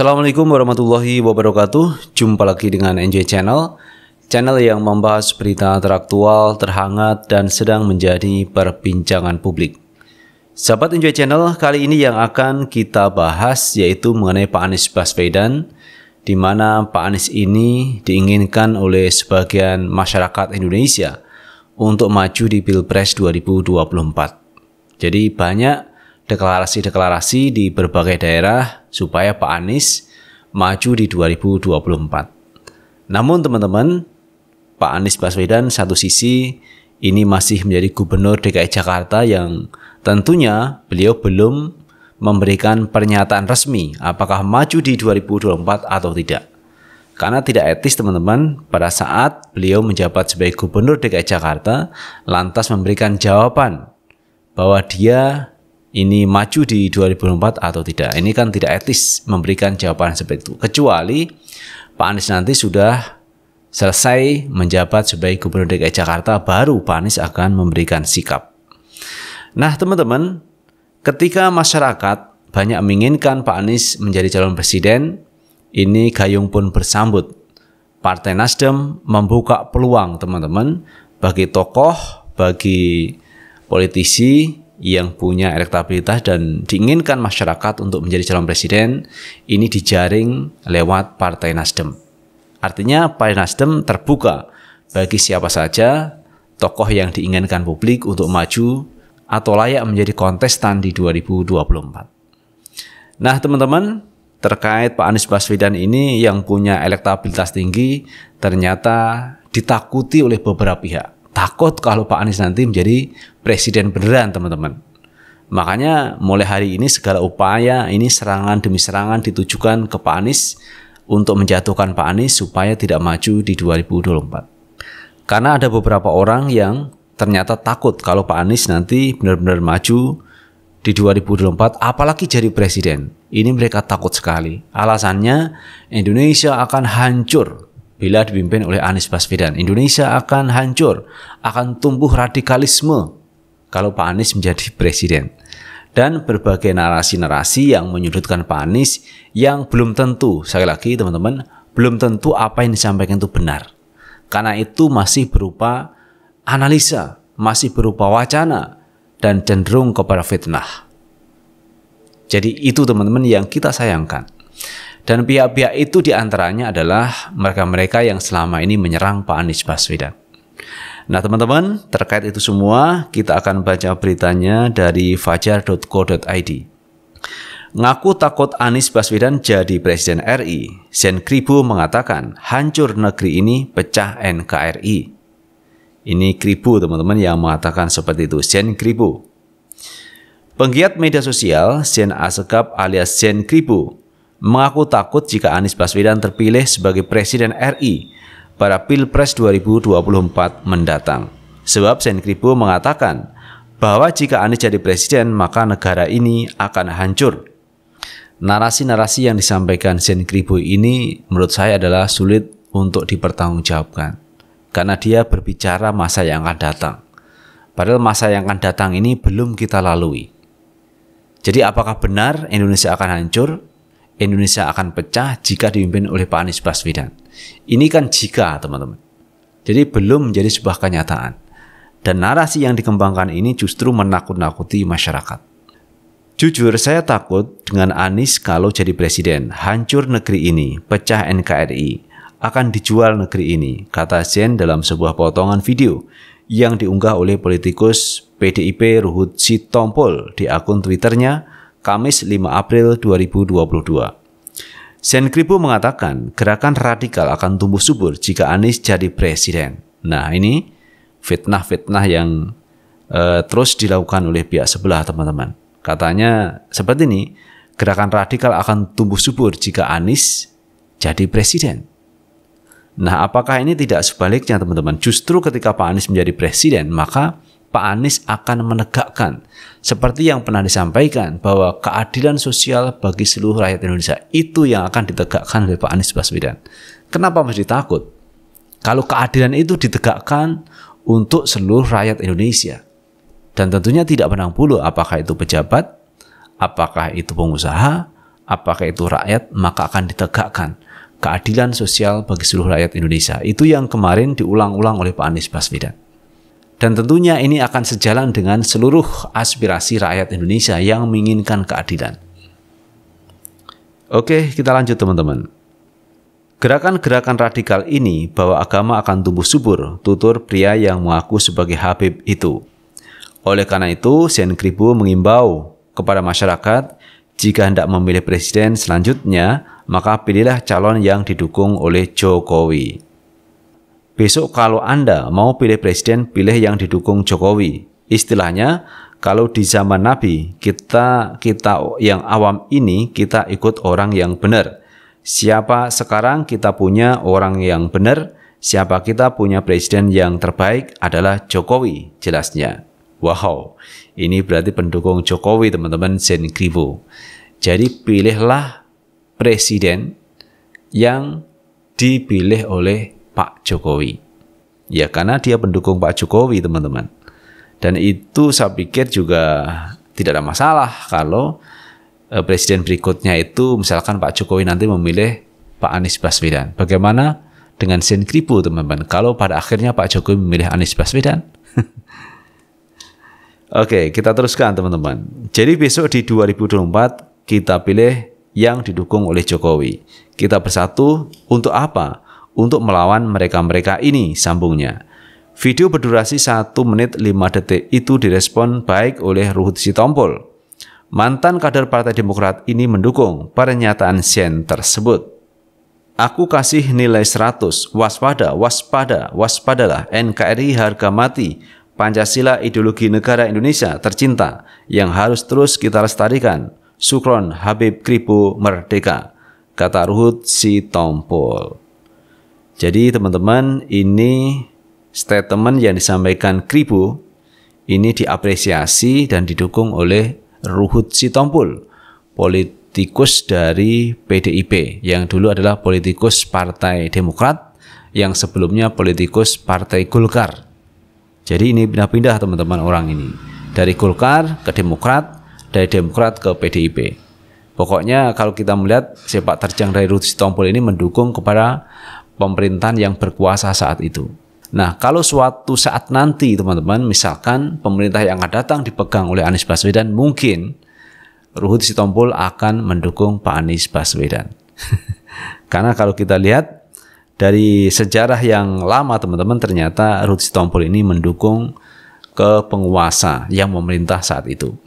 Assalamualaikum warahmatullahi wabarakatuh. Jumpa lagi dengan NJ Channel, channel yang membahas berita teraktual, terhangat, dan sedang menjadi perbincangan publik. Sahabat Enjoy Channel, kali ini yang akan kita bahas yaitu mengenai Pak Anies Baswedan, di mana Pak Anies ini diinginkan oleh sebagian masyarakat Indonesia untuk maju di Pilpres 2024. Jadi banyak deklarasi-deklarasi di berbagai daerah supaya Pak Anies maju di 2024. Namun teman-teman, Pak Anies Baswedan satu sisi ini masih menjadi gubernur DKI Jakarta yang tentunya beliau belum memberikan pernyataan resmi apakah maju di 2024 atau tidak. Karena tidak etis teman-teman pada saat beliau menjabat sebagai gubernur DKI Jakarta lantas memberikan jawaban bahwa dia ini maju di 2024 atau tidak. Ini kan tidak etis memberikan jawaban seperti itu. Kecuali Pak Anies nanti sudah selesai menjabat sebagai Gubernur DKI Jakarta, baru Pak Anies akan memberikan sikap. Nah teman-teman, ketika masyarakat banyak menginginkan Pak Anies menjadi calon presiden, ini Gayung pun bersambut. Partai Nasdem membuka peluang teman-teman bagi tokoh, bagi politisi yang punya elektabilitas dan diinginkan masyarakat untuk menjadi calon presiden ini dijaring lewat Partai Nasdem. Artinya Partai Nasdem terbuka bagi siapa saja tokoh yang diinginkan publik untuk maju atau layak menjadi kontestan di 2024. Nah teman-teman, terkait Pak Anies Baswedan ini yang punya elektabilitas tinggi ternyata ditakuti oleh beberapa pihak takut kalau Pak Anies nanti menjadi presiden beneran teman-teman. Makanya mulai hari ini segala upaya ini serangan demi serangan ditujukan ke Pak Anies untuk menjatuhkan Pak Anies supaya tidak maju di 2024. Karena ada beberapa orang yang ternyata takut kalau Pak Anies nanti benar-benar maju di 2024 apalagi jadi presiden. Ini mereka takut sekali. Alasannya Indonesia akan hancur bila dipimpin oleh Anies Baswedan. Indonesia akan hancur, akan tumbuh radikalisme kalau Pak Anies menjadi presiden. Dan berbagai narasi-narasi yang menyudutkan Pak Anies yang belum tentu, sekali lagi teman-teman, belum tentu apa yang disampaikan itu benar. Karena itu masih berupa analisa, masih berupa wacana, dan cenderung kepada fitnah. Jadi itu teman-teman yang kita sayangkan. Dan pihak-pihak itu di antaranya adalah mereka-mereka yang selama ini menyerang Pak Anies Baswedan. Nah teman-teman, terkait itu semua, kita akan baca beritanya dari fajar.co.id. Ngaku takut Anies Baswedan jadi Presiden RI, Zen Kribo mengatakan hancur negeri ini pecah NKRI. Ini Kribo teman-teman yang mengatakan seperti itu, Zen Kribo. Penggiat media sosial Zen Asegap alias Zen Kribo mengaku takut jika Anies Baswedan terpilih sebagai Presiden RI pada Pilpres 2024 mendatang. Sebab Sen Kribo mengatakan bahwa jika Anies jadi presiden maka negara ini akan hancur. Narasi-narasi yang disampaikan Sen Kribo ini menurut saya adalah sulit untuk dipertanggungjawabkan karena dia berbicara masa yang akan datang. Padahal masa yang akan datang ini belum kita lalui. Jadi apakah benar Indonesia akan hancur? Indonesia akan pecah jika dipimpin oleh Pak Anies Baswedan. Ini kan jika, teman-teman. Jadi belum menjadi sebuah kenyataan. Dan narasi yang dikembangkan ini justru menakut-nakuti masyarakat. Jujur, saya takut dengan Anies kalau jadi presiden. Hancur negeri ini, pecah NKRI, akan dijual negeri ini, kata Zen dalam sebuah potongan video yang diunggah oleh politikus PDIP Ruhut Sitompul di akun Twitternya Kamis 5 April 2022. Sen Kribo mengatakan gerakan radikal akan tumbuh subur jika Anies jadi presiden. Nah ini fitnah-fitnah yang uh, terus dilakukan oleh pihak sebelah teman-teman. Katanya seperti ini, gerakan radikal akan tumbuh subur jika Anies jadi presiden. Nah apakah ini tidak sebaliknya teman-teman? Justru ketika Pak Anies menjadi presiden, maka Pak Anies akan menegakkan seperti yang pernah disampaikan bahwa keadilan sosial bagi seluruh rakyat Indonesia itu yang akan ditegakkan oleh Pak Anies Baswedan. Kenapa masih takut? Kalau keadilan itu ditegakkan untuk seluruh rakyat Indonesia dan tentunya tidak pandang bulu apakah itu pejabat, apakah itu pengusaha, apakah itu rakyat, maka akan ditegakkan keadilan sosial bagi seluruh rakyat Indonesia. Itu yang kemarin diulang-ulang oleh Pak Anies Baswedan. Dan tentunya ini akan sejalan dengan seluruh aspirasi rakyat Indonesia yang menginginkan keadilan. Oke, kita lanjut teman-teman. Gerakan-gerakan radikal ini bahwa agama akan tumbuh subur, tutur pria yang mengaku sebagai Habib itu. Oleh karena itu, Sen Kribo mengimbau kepada masyarakat jika hendak memilih presiden selanjutnya, maka pilihlah calon yang didukung oleh Jokowi. Besok kalau Anda mau pilih presiden, pilih yang didukung Jokowi. Istilahnya, kalau di zaman Nabi kita kita yang awam ini kita ikut orang yang benar. Siapa sekarang kita punya orang yang benar, siapa kita punya presiden yang terbaik adalah Jokowi jelasnya. Wow, ini berarti pendukung Jokowi teman-teman Zen Gribo. Jadi pilihlah presiden yang dipilih oleh Pak Jokowi. Ya karena dia pendukung Pak Jokowi teman-teman. Dan itu saya pikir juga tidak ada masalah kalau eh, presiden berikutnya itu misalkan Pak Jokowi nanti memilih Pak Anies Baswedan. Bagaimana dengan Sen Kripo teman-teman? Kalau pada akhirnya Pak Jokowi memilih Anies Baswedan? Oke, kita teruskan teman-teman. Jadi besok di 2024 kita pilih yang didukung oleh Jokowi. Kita bersatu untuk apa? Untuk melawan mereka-mereka ini, sambungnya. Video berdurasi 1 menit 5 detik itu direspon baik oleh Ruhut Sitompul. Mantan kader Partai Demokrat ini mendukung pernyataan Sen tersebut. Aku kasih nilai 100, waspada, waspada, waspadalah NKRI harga mati, Pancasila ideologi negara Indonesia tercinta yang harus terus kita lestarikan. Sukron Habib Kribo Merdeka, kata Ruhut Sitompul. Jadi teman-teman ini statement yang disampaikan Kribo ini diapresiasi dan didukung oleh Ruhut Sitompul, politikus dari PDIP yang dulu adalah politikus Partai Demokrat yang sebelumnya politikus Partai Golkar. Jadi ini pindah-pindah teman-teman orang ini dari Golkar ke Demokrat, dari Demokrat ke PDIP. Pokoknya kalau kita melihat sepak terjang dari Ruhut Sitompul ini mendukung kepada pemerintahan yang berkuasa saat itu. Nah, kalau suatu saat nanti teman-teman, misalkan pemerintah yang akan datang dipegang oleh Anies Baswedan, mungkin Ruhut Sitompul akan mendukung Pak Anies Baswedan. Karena kalau kita lihat dari sejarah yang lama teman-teman, ternyata Ruhut Sitompul ini mendukung ke penguasa yang memerintah saat itu.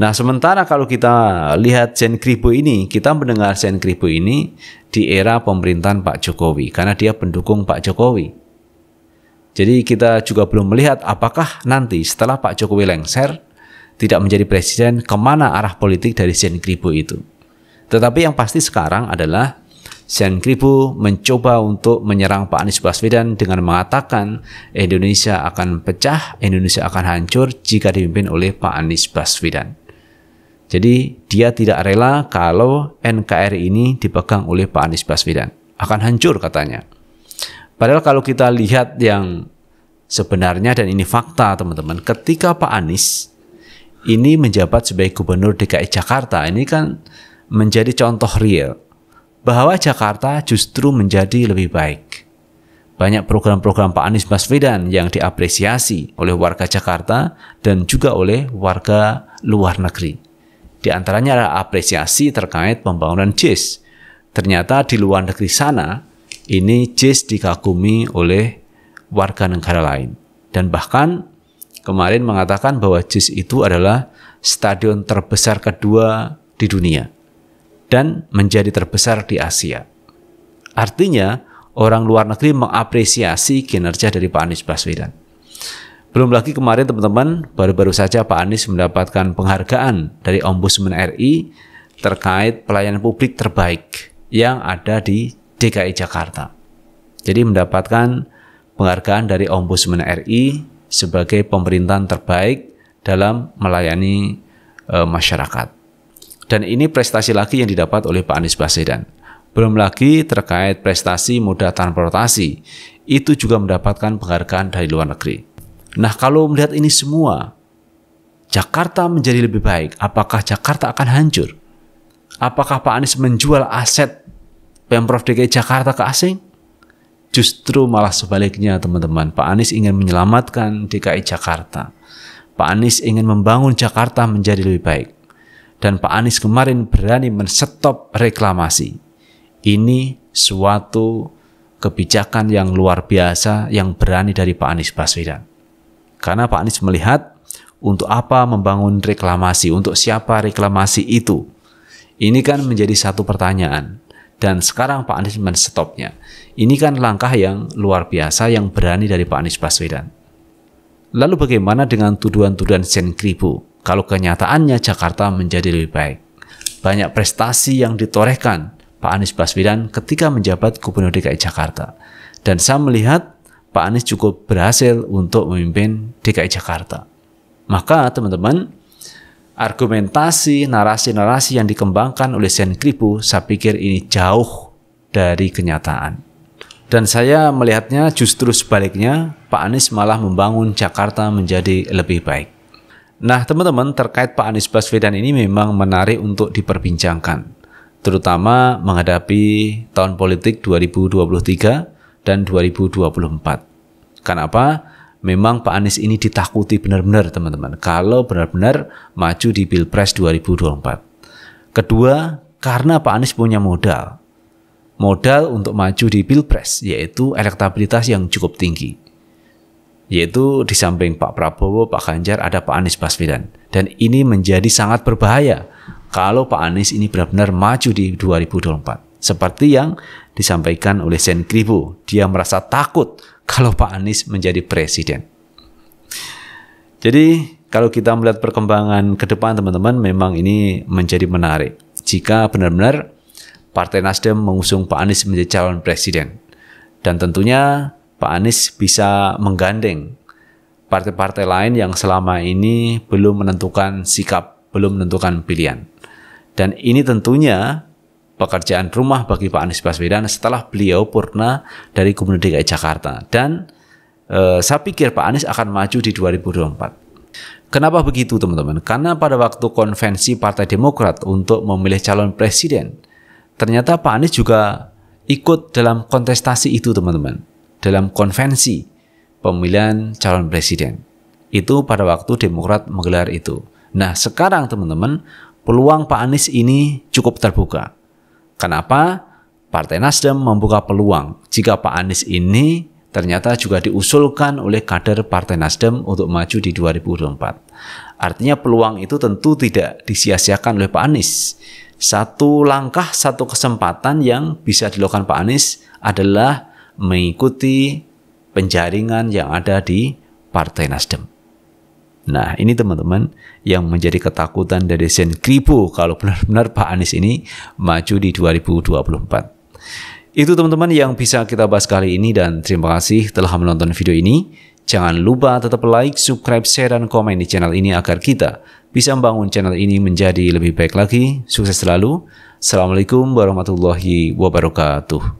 Nah, sementara kalau kita lihat Sen Kribo ini, kita mendengar Sen Kribo ini di era pemerintahan Pak Jokowi, karena dia pendukung Pak Jokowi. Jadi kita juga belum melihat apakah nanti setelah Pak Jokowi lengser tidak menjadi presiden ke mana arah politik dari Sen Kribo itu. Tetapi yang pasti sekarang adalah Sen Kribo mencoba untuk menyerang Pak Anies Baswedan dengan mengatakan Indonesia akan pecah, Indonesia akan hancur jika dipimpin oleh Pak Anies Baswedan. Jadi dia tidak rela kalau NKRI ini dipegang oleh Pak Anies Baswedan. Akan hancur katanya. Padahal kalau kita lihat yang sebenarnya dan ini fakta teman-teman, ketika Pak Anies ini menjabat sebagai gubernur DKI Jakarta, ini kan menjadi contoh real bahwa Jakarta justru menjadi lebih baik. Banyak program-program Pak Anies Baswedan yang diapresiasi oleh warga Jakarta dan juga oleh warga luar negeri. Di antaranya adalah apresiasi terkait pembangunan JIS. Ternyata di luar negeri sana ini JIS dikagumi oleh warga negara lain. Dan bahkan kemarin mengatakan bahwa JIS itu adalah stadion terbesar kedua di dunia dan menjadi terbesar di Asia. Artinya, orang luar negeri mengapresiasi kinerja dari Pak Anies Baswedan. Belum lagi kemarin teman-teman, baru-baru saja Pak Anies mendapatkan penghargaan dari Ombudsman RI terkait pelayanan publik terbaik yang ada di DKI Jakarta. Jadi mendapatkan penghargaan dari Ombudsman RI sebagai pemerintahan terbaik dalam melayani e, masyarakat. Dan ini prestasi lagi yang didapat oleh Pak Anies Baswedan. Belum lagi terkait prestasi moda transportasi, itu juga mendapatkan penghargaan dari luar negeri. Nah kalau melihat ini semua, Jakarta menjadi lebih baik, apakah Jakarta akan hancur? Apakah Pak Anies menjual aset Pemprov DKI Jakarta ke asing? Justru malah sebaliknya teman-teman. Pak Anies ingin menyelamatkan DKI Jakarta. Pak Anies ingin membangun Jakarta menjadi lebih baik. Dan Pak Anies kemarin berani menstop reklamasi. Ini suatu kebijakan yang luar biasa yang berani dari Pak Anies Baswedan. Karena Pak Anies melihat untuk apa membangun reklamasi, untuk siapa reklamasi itu. Ini kan menjadi satu pertanyaan. Dan sekarang Pak Anies menstopnya. Ini kan langkah yang luar biasa yang berani dari Pak Anies Baswedan. Lalu bagaimana dengan tuduhan-tuduhan Sen Kribo? Kalau kenyataannya Jakarta menjadi lebih baik. Banyak prestasi yang ditorehkan Pak Anies Baswedan ketika menjabat Gubernur DKI Jakarta. Dan saya melihat Pak Anies cukup berhasil untuk memimpin DKI Jakarta. Maka teman-teman, argumentasi, narasi-narasi yang dikembangkan oleh Sen Kribu, saya pikir ini jauh dari kenyataan. Dan saya melihatnya justru sebaliknya, Pak Anies malah membangun Jakarta menjadi lebih baik. Nah, teman-teman, terkait Pak Anies Baswedan ini memang menarik untuk diperbincangkan, terutama menghadapi tahun politik 2023 dan 2024. Kenapa? memang Pak Anies ini ditakuti benar-benar teman-teman kalau benar-benar maju di Pilpres 2024. Kedua, karena Pak Anies punya modal. Modal untuk maju di Pilpres yaitu elektabilitas yang cukup tinggi. Yaitu di samping Pak Prabowo, Pak Ganjar ada Pak Anies Baswedan. Dan ini menjadi sangat berbahaya kalau Pak Anies ini benar-benar maju di 2024. Seperti yang disampaikan oleh Sen Kribo, dia merasa takut kalau Pak Anies menjadi presiden. Jadi kalau kita melihat perkembangan ke depan teman-teman memang ini menjadi menarik. Jika benar-benar Partai Nasdem mengusung Pak Anies menjadi calon presiden. Dan tentunya Pak Anies bisa menggandeng partai-partai lain yang selama ini belum menentukan sikap, belum menentukan pilihan. Dan ini tentunya pekerjaan rumah bagi Pak Anies Baswedan setelah beliau purna dari Gubernur DKI Jakarta. Dan e, saya pikir Pak Anies akan maju di 2024. Kenapa begitu teman-teman? Karena pada waktu konvensi Partai Demokrat untuk memilih calon presiden, ternyata Pak Anies juga ikut dalam kontestasi itu teman-teman. Dalam konvensi pemilihan calon presiden. Itu pada waktu Demokrat menggelar itu. Nah sekarang teman-teman, peluang Pak Anies ini cukup terbuka. Kenapa? Partai Nasdem membuka peluang jika Pak Anies ini ternyata juga diusulkan oleh kader Partai Nasdem untuk maju di 2024. Artinya peluang itu tentu tidak disia-siakan oleh Pak Anies. Satu langkah, satu kesempatan yang bisa dilakukan Pak Anies adalah mengikuti penjaringan yang ada di Partai Nasdem. Nah, ini teman-teman yang menjadi ketakutan dari Sen Kribo kalau benar-benar Pak Anies ini maju di 2024. Itu teman-teman yang bisa kita bahas kali ini dan terima kasih telah menonton video ini. Jangan lupa tetap like, subscribe, share, dan komen di channel ini agar kita bisa membangun channel ini menjadi lebih baik lagi. Sukses selalu. Assalamualaikum warahmatullahi wabarakatuh.